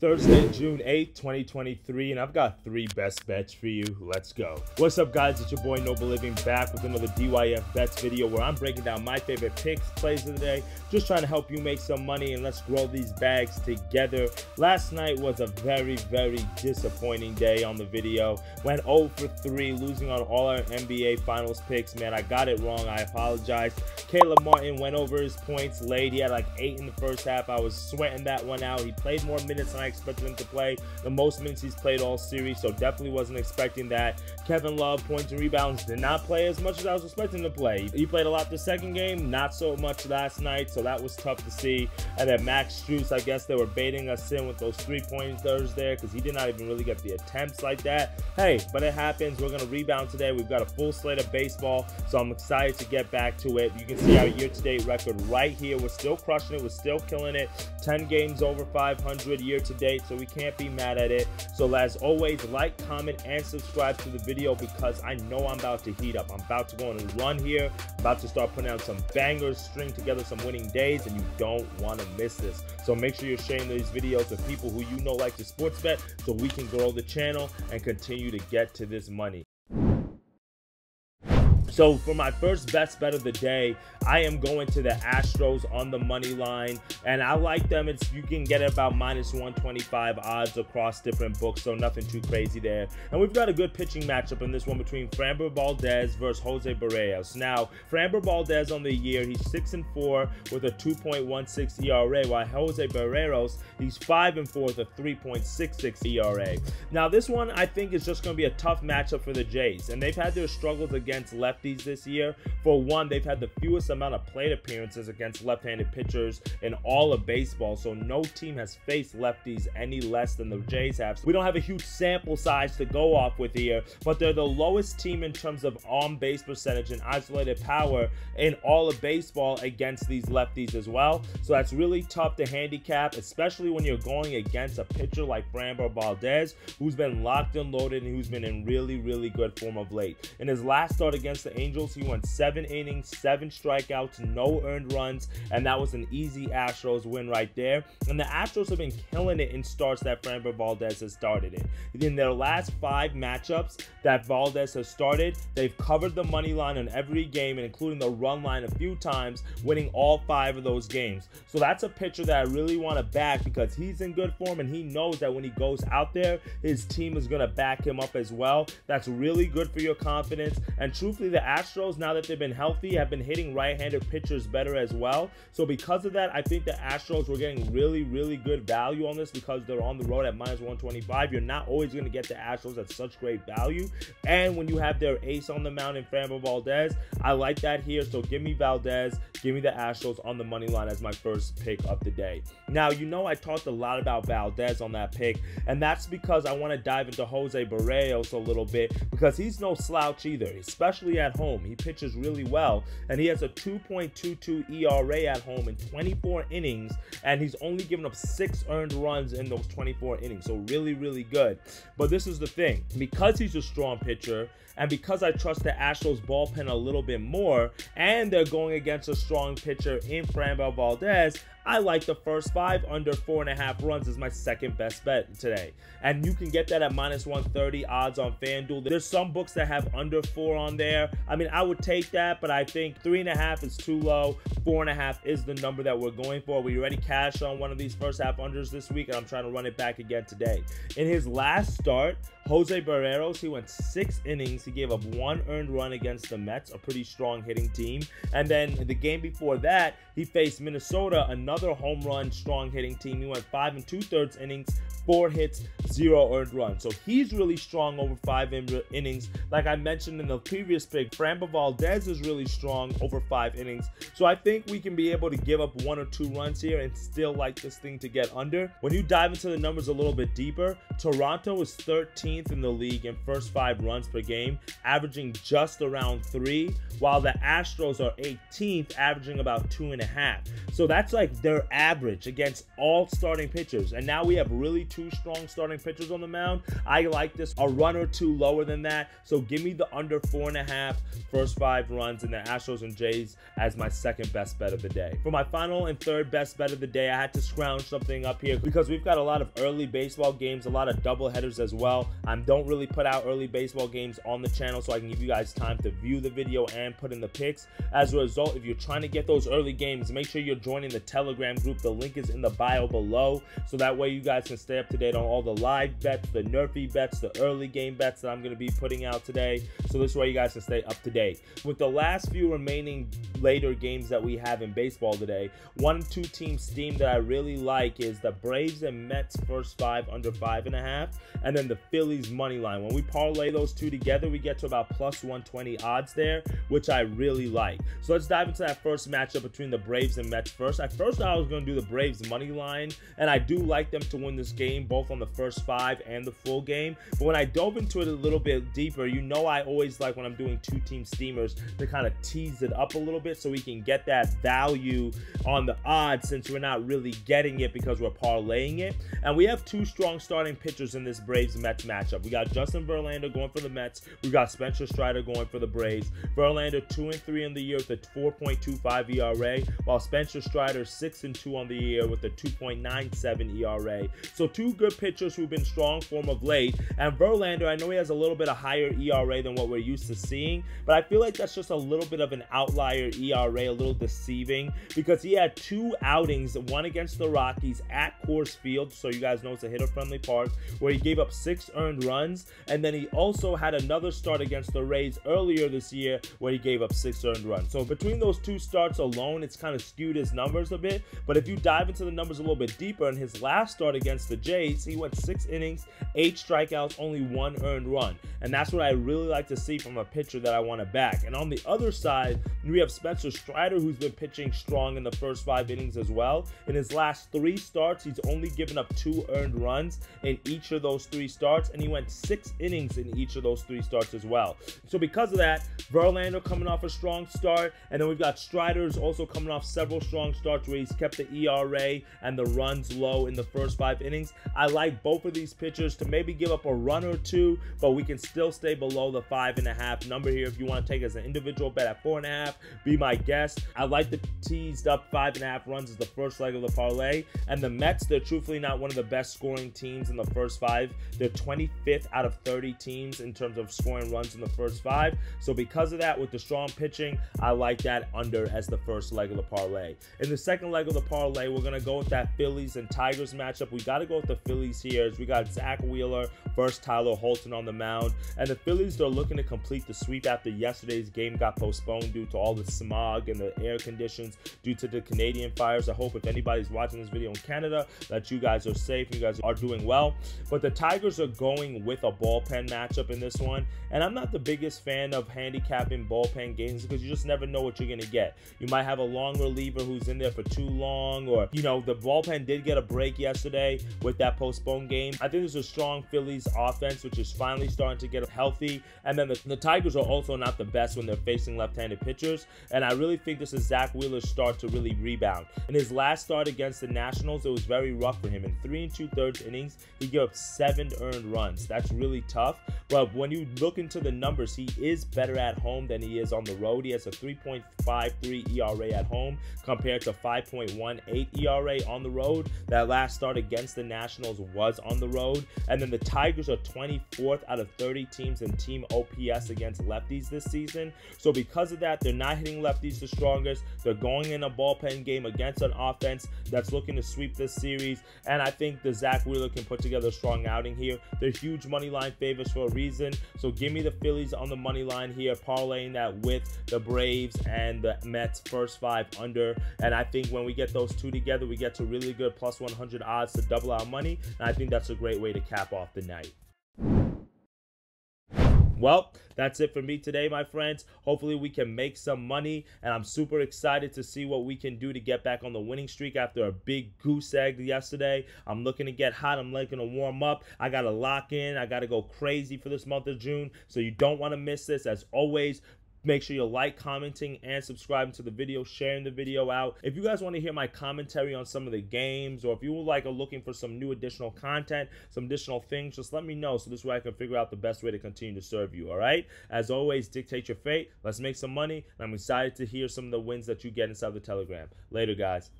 Thursday, June 8th, 2023, and I've got three best bets for you. Let's go. What's up, guys? It's your boy Noble Living back with another DYF bets video where I'm breaking down my favorite picks, plays of the day, just trying to help you make some money and let's grow these bags together. Last night was a very, very disappointing day on the video. Went 0 for 3, losing on all our NBA Finals picks. Man, I got it wrong. I apologize. Caleb Martin went over his points late. He had like eight in the first half. I was sweating that one out. He played more minutes than I expected him to play. The most minutes he's played all series, so definitely wasn't expecting that. Kevin Love, points and rebounds, did not play as much as I was expecting to play. He played a lot the second game, not so much last night, so that was tough to see. And then Max Strus, I guess they were baiting us in with those three pointers there because he did not even really get the attempts like that. Hey, but it happens. We're going to rebound today. We've got a full slate of baseball, so I'm excited to get back to it. You can see our year-to-date record right here. We're still crushing it. We're still killing it. 10 games over 500 year-to-date, so we can't be mad at it. So as always, like, comment, and subscribe to the video because I know I'm about to heat up. I'm about to go on a run here. About to start putting out some bangers, string together some winning days, and you don't want to miss this. So make sure you're sharing these videos with people who you know like to sports bet so we can grow the channel and continue to get to this money. So for my first best bet of the day, I am going to the Astros on the money line, and I like them. It's you can get about minus 125 odds across different books, so nothing too crazy there. And we've got a good pitching matchup in this one between Framber Valdez versus Jose Berrios. Now, Framber Valdez on the year, he's six and four with a 2.16 ERA, while Jose Berrios, he's five and four with a 3.66 ERA. Now, this one I think is just going to be a tough matchup for the Jays, and they've had their struggles against lefties lefties this year. For one, they've had the fewest amount of plate appearances against left-handed pitchers in all of baseball, so no team has faced lefties any less than the Jays have. So we don't have a huge sample size to go off with here, but they're the lowest team in terms of on-base percentage and isolated power in all of baseball against these lefties as well. So that's really tough to handicap, especially when you're going against a pitcher like Framber Valdez, who's been locked and loaded and who's been in really, really good form of late. In his last start against the Angels, he went seven innings, seven strikeouts, no earned runs, and that was an easy Astros win right there. And the Astros have been killing it in starts that Framber Valdez has started in. In their last five matchups that Valdez has started, they've covered the money line on every game, and including the run line a few times, winning all five of those games. So that's a pitcher that I really want to back because he's in good form and he knows that when he goes out there, his team is going to back him up as well. That's really good for your confidence. And truthfully, the Astros, now that they've been healthy, have been hitting right-handed pitchers better as well. So because of that, I think the Astros were getting really, really good value on this because they're on the road at minus 125. You're not always going to get the Astros at such great value. And when you have their ace on the mound in Framber Valdez, I like that here. So give me Valdez, give me the Astros on the money line as my first pick of the day. Now, you know I talked a lot about Valdez on that pick, and that's because I want to dive into Jose Berrios a little bit because he's no slouch either, especially at home. He pitches really well, and he has a 2.22 ERA at home in 24 innings, and he's only given up six earned runs in those 24 innings. So really, really good. But this is the thing: because he's a strong pitcher, and because I trust the Astros bullpen a little bit more, and they're going against a strong pitcher in Framber Valdez, I like the first five under four and a half runs as my second best bet today. And you can get that at minus 130 odds on FanDuel. There's some books that have under four on there. I mean, I would take that, but I think three and a half is too low. Four and a half is the number that we're going for. We already cashed on one of these first half unders this week, and I'm trying to run it back again today. In his last start, Jose Berrios, he went six innings. He gave up one earned run against the Mets, a pretty strong hitting team. And then the game before that, he faced Minnesota, another home run, strong hitting team. He went five and two thirds innings, four hits, zero earned runs. So he's really strong over five in innings. Like I mentioned in the previous pick, Framber Valdez is really strong over five innings. So I think we can be able to give up one or two runs here and still like this thing to get under. When you dive into the numbers a little bit deeper, Toronto is 13th in the league in first five runs per game, averaging just around three, while the Astros are 18th, averaging about two and a half. So that's like their average against all starting pitchers. And now we have really two two strong starting pitchers on the mound. I like this a run or two lower than that. So give me the under four and a half first five runs in the Astros and Jays as my second best bet of the day. For my final and third best bet of the day, I had to scrounge something up here because we've got a lot of early baseball games, a lot of double headers as well. I don't really put out early baseball games on the channel so I can give you guys time to view the video and put in the picks. As a result, if you're trying to get those early games, make sure you're joining the Telegram group. The link is in the bio below so that way you guys can stay up to date on all the live bets, the NRFI bets, the early game bets that I'm going to be putting out today. So this way you guys can stay up to date. With the last few remaining later games that we have in baseball today, one two team steam that I really like is the Braves and Mets first five under five and a half, and then the Phillies money line. When we parlay those two together, we get to about plus 120 odds there, which I really like. So let's dive into that first matchup between the Braves and Mets first. At first, I was going to do the Braves money line, and I do like them to win this game, both on the first five and the full game. But when I dove into it a little bit deeper, you know I always like when I'm doing two team steamers to kind of tease it up a little bit so we can get that value on the odds since we're not really getting it because we're parlaying it. And we have two strong starting pitchers in this Braves Mets matchup. We got Justin Verlander going for the Mets. We got Spencer Strider going for the Braves. Verlander 2 and 3 in the year with a 4.25 ERA, while Spencer Strider 6 and 2 on the year with a 2.97 ERA. So two good pitchers who've been strong form of late. And Verlander, I know he has a little bit of higher ERA than what we're used to seeing, but I feel like that's just a little bit of an outlier ERA, a little deceiving because he had two outings, one against the Rockies at Coors Field, so you guys know it's a hitter-friendly park, where he gave up six earned runs, and then he also had another start against the Rays earlier this year where he gave up six earned runs. So between those two starts alone, it's kind of skewed his numbers a bit, but if you dive into the numbers a little bit deeper, in his last start against the Jays, he went six innings, eight strikeouts, only one earned run, and that's what I really like to see from a pitcher that I want to back. And on the other side, we have Spencer Strider, who's been pitching strong in the first five innings as well. In his last three starts, he's only given up two earned runs in each of those three starts, and he went six innings in each of those three starts as well. So because of that, Verlander coming off a strong start, and then we've got Strider's also coming off several strong starts where he's kept the ERA and the runs low in the first five innings. I like both of these pitchers to maybe give up a run or two, but we can still stay below the five and a half number here if you want to take as an individual bet at four and a half. Be my guest. I like the teased up five and a half runs as the first leg of the parlay. And the Mets, they're truthfully not one of the best scoring teams in the first five. They're 25th out of 30 teams in terms of scoring runs in the first five. So because of that, with the strong pitching, I like that under as the first leg of the parlay. In the second leg of the parlay, we're gonna go with that Phillies and Tigers matchup. We got to go the Phillies here is we got Zack Wheeler versus Tyler Holton on the mound. And the Phillies, they're looking to complete the sweep after yesterday's game got postponed due to all the smog and the air conditions due to the Canadian fires. I hope if anybody's watching this video in Canada that you guys are safe, and you guys are doing well. But the Tigers are going with a bullpen matchup in this one. And I'm not the biggest fan of handicapping bullpen games because you just never know what you're going to get. You might have a long reliever who's in there for too long, or, you know, the bullpen did get a break yesterday with that postponed game. I think there's a strong Phillies offense, which is finally starting to get healthy. And then the, the Tigers are also not the best when they're facing left handed pitchers. And I really think this is Zack Wheeler's start to really rebound. In his last start against the Nationals, it was very rough for him. In three and two thirds innings, he gave up seven earned runs. That's really tough. But when you look into the numbers, he is better at home than he is on the road. He has a 3.53 ERA at home compared to 5.18 ERA on the road. That last start against the Nationals was on the road. And then the Tigers are 24th out of 30 teams in team OPS against lefties this season. So because of that, they're not hitting lefties the strongest. They're going in a bullpen game against an offense that's looking to sweep this series. And I think the Zack Wheeler can put together a strong outing here. They're huge money line favorites for a reason. So give me the Phillies on the money line here, parlaying that with the Braves and the Mets first five under. And I think when we get those two together, we get to really good plus 100 odds to double our money. And I think that's a great way to cap off the night. Well, that's it for me today, my friends. Hopefully, we can make some money, and I'm super excited to see what we can do to get back on the winning streak after a big goose egg yesterday. I'm looking to get hot. I'm looking to warm up. I got to lock in. I got to go crazy for this month of June, so you don't want to miss this. As always, Make sure you're like, commenting, and subscribing to the video, sharing the video out. If you guys want to hear my commentary on some of the games, or if you like are looking for some new additional content, some additional things, just let me know so this way I can figure out the best way to continue to serve you. All right. As always, dictate your fate. Let's make some money. And I'm excited to hear some of the wins that you get inside the Telegram. Later, guys.